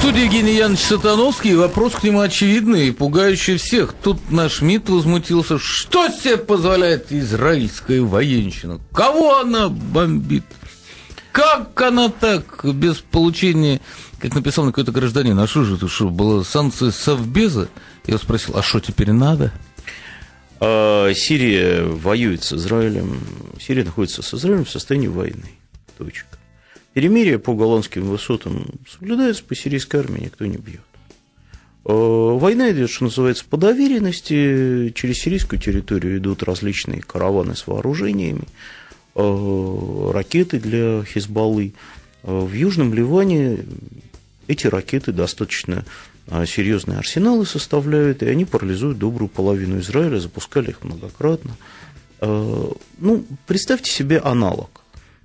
студии Евгений Янович Сатановский. Вопрос к нему очевидный и пугающий всех. Тут наш МИД возмутился. Что себе позволяет израильская военщина? Кого она бомбит? Как она так, без получения, как написал на какой-то гражданин, а что же это, что, была санкция Совбеза? Я спросил, а что теперь надо? А, Сирия воюет с Израилем, Сирия находится с Израилем в состоянии войны. Точка. Перемирие по голландским высотам соблюдается, по сирийской армии никто не бьет. А, война идет, что называется, по доверенности. Через сирийскую территорию идут различные караваны с вооружениями, а, ракеты для Хизбаллы. В Южном Ливане эти ракеты достаточно серьезные арсеналы составляют, и они парализуют добрую половину Израиля, запускали их многократно. Ну, представьте себе аналог.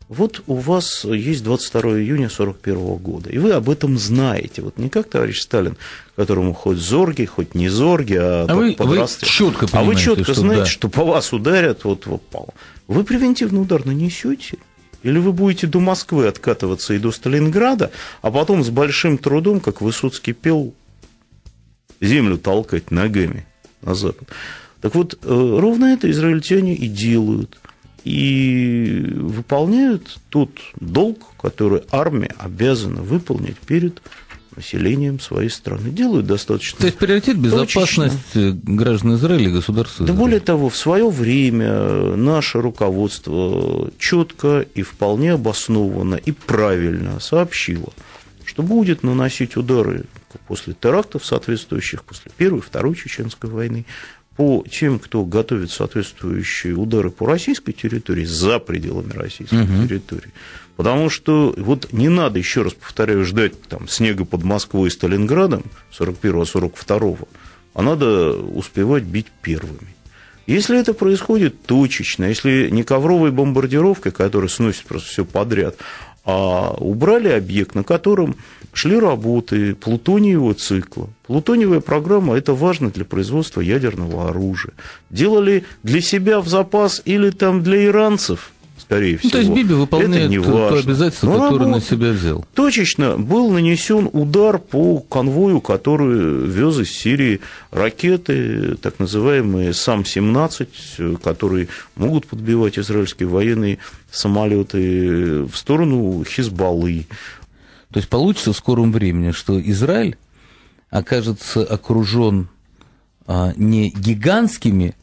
Вот у вас есть 22 июня 1941 года, и вы об этом знаете. Вот не как товарищ Сталин, которому хоть зорги, хоть не зорги, а, а вы, вы четко А вы четко что, знаете, да. что по вас ударят, вот, вот. Вы превентивный удар нанесете? Или вы будете до Москвы откатываться и до Сталинграда, а потом с большим трудом, как Высоцкий пел, землю толкать ногами на запад. Так вот, э, ровно это израильтяне и делают – и выполняют тот долг, который армия обязана выполнить перед населением своей страны. Делают достаточно. То есть приоритет безопасность точечно. граждан Израиля и государства. Да более того, в свое время наше руководство четко и вполне обоснованно и правильно сообщило, что будет наносить удары после терактов соответствующих, после Первой Второй Чеченской войны, по тем, кто готовит соответствующие удары по российской территории за пределами российской угу. территории. Потому что вот не надо, еще раз повторяю, ждать там, снега под Москвой и Сталинградом 41-42, а надо успевать бить первыми. Если это происходит точечно, если не ковровой бомбардировкой, которая сносит просто все подряд, а убрали объект, на котором шли работы плутониевого цикла. Плутониевая программа – это важно для производства ядерного оружия. Делали для себя в запас или там для иранцев – скорее всего. Ну, то есть Биби выполняет это то обязательство, Но которое на себя взял. Точечно был нанесен удар по конвою, который вез из Сирии ракеты, так называемые САМ-17, которые могут подбивать израильские военные самолеты в сторону Хизбаллы. То есть получится в скором времени, что Израиль окажется окружен а, не гигантскими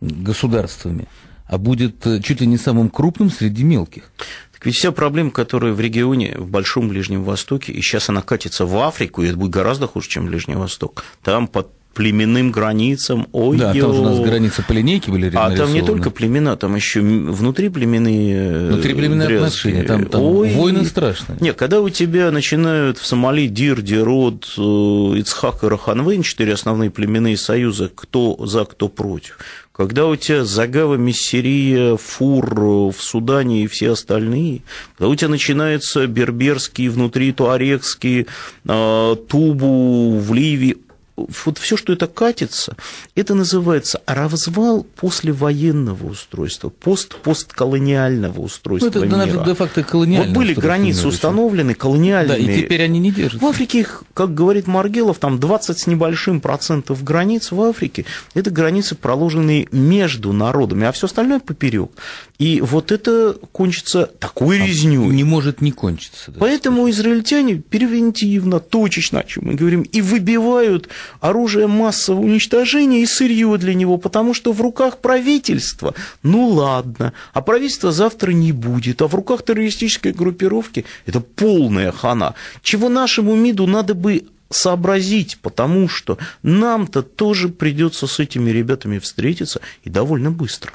государствами, а будет э, чуть ли не самым крупным среди мелких. Так ведь вся проблема, которая в регионе, в Большом Ближнем Востоке, и сейчас она катится в Африку, и это будет гораздо хуже, чем Ближний Восток. Там под племенным границам. Ой, да, там же у нас границы по линейке были А там не только племена, там еще внутри племенные Внутриплеменные дрязги. отношения, там, там Ой, войны страшные. Нет, когда у тебя начинают в Сомали Дир, Дарод, э, Исхак и Раханвейн, четыре основные племенные союза, кто за, кто против, когда у тебя Загава, Миссерия, Фур в Судане и все остальные, когда у тебя начинаются берберские, внутри туарекские, э, Тубу в Ливии, вот все, что это катится, это называется развал послевоенного устройства, пост постколониального устройства ну, это, мира. де-факто колониальное Вот были границы установлены колониальными. Да, и теперь они не держатся. В Африке их, как говорит Маргелов, там 20 с небольшим процентов границ в Африке, это границы, проложенные между народами, а все остальное поперек. И вот это кончится такой а резнёй. Не может не кончиться. Да, Поэтому израильтяне превентивно, точечно, о чем мы говорим, и выбивают оружие массового уничтожения и сырье для него, потому что в руках правительства, ну ладно, а правительства завтра не будет, а в руках террористической группировки это полная хана. Чего нашему МИДу надо бы сообразить, потому что нам-то тоже придется с этими ребятами встретиться и довольно быстро.